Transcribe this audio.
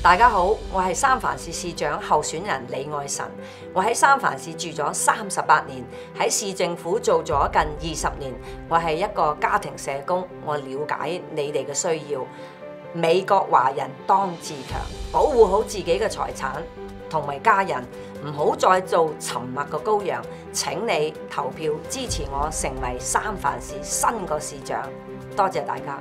大家好我系三藩市市长候选人李爱臣。我喺三藩市住咗三十八年喺市政府做咗近二十年我系一个家庭社工我了解你哋嘅需要。美国华人当自强保护好自己嘅财产同埋家人唔好再做沉默嘅羔羊请你投票支持我成为三藩市新嘅市长多谢大家。